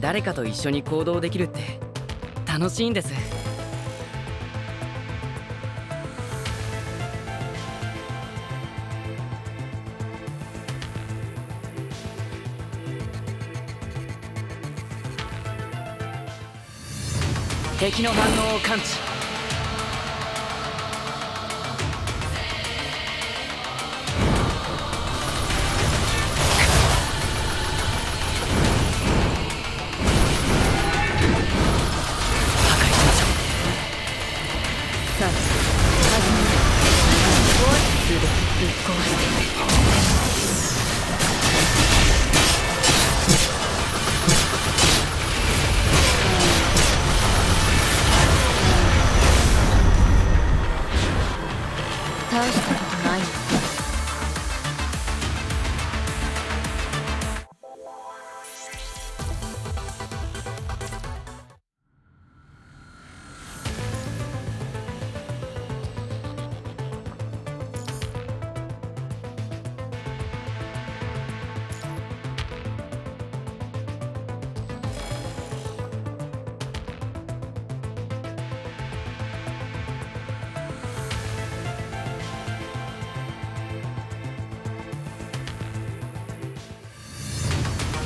誰かと一緒に行動できるって楽しいんです。敵の反応を感知。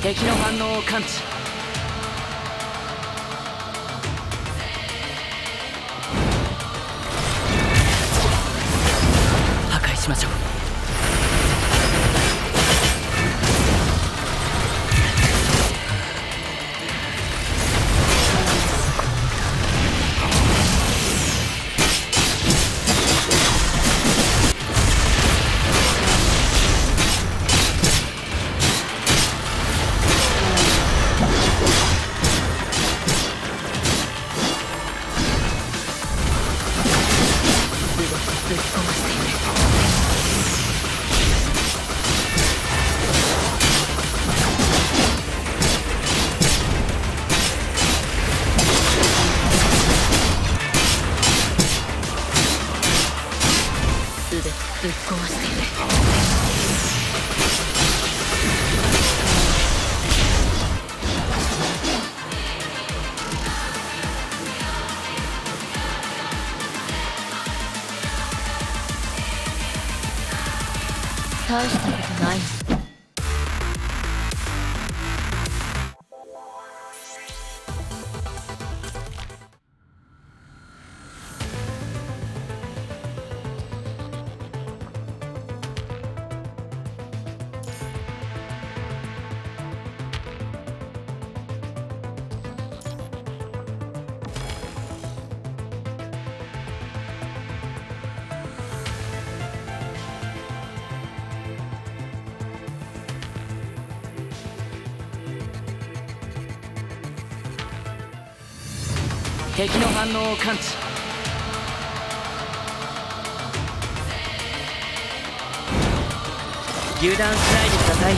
敵の反応を感知。破壊しましょう。大したことない敵の反応を感知。油断しないでください。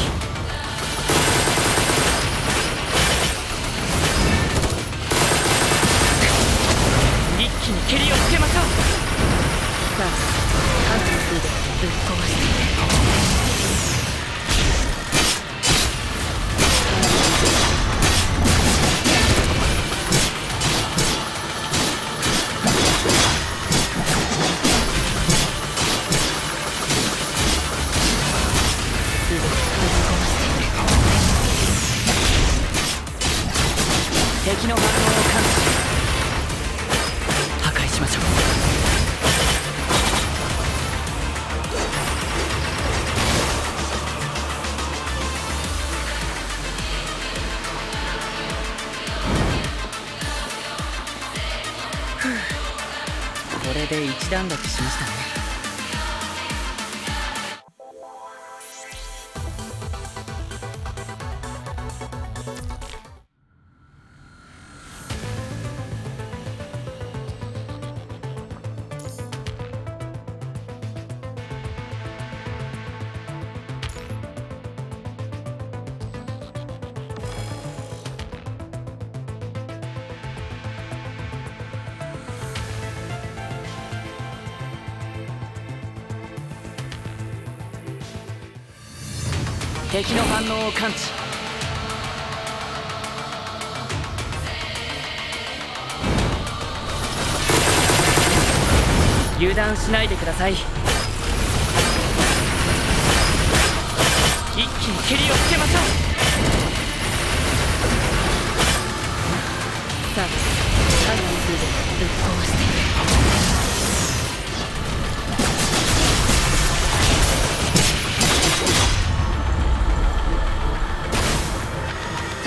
一気に蹴りをつけましょう。さあ数の数でぶっ壊してこれで一段落しましたね。敵の反応を感知。油断しないでください。一気に蹴りをつけましょう。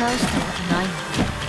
Thursday, 9.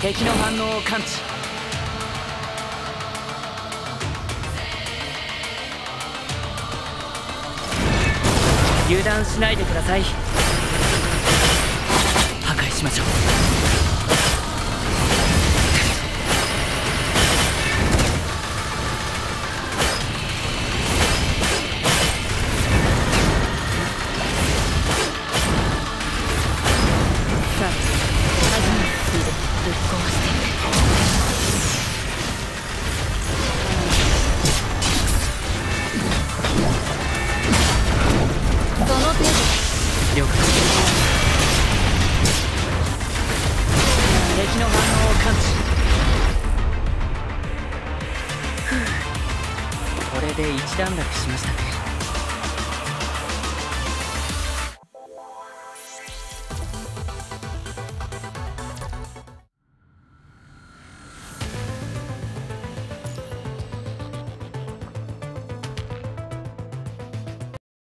敵の反応を感知。油断しないでください。破壊しましょう。了解敵の反応を感知。これで一段落しましたね。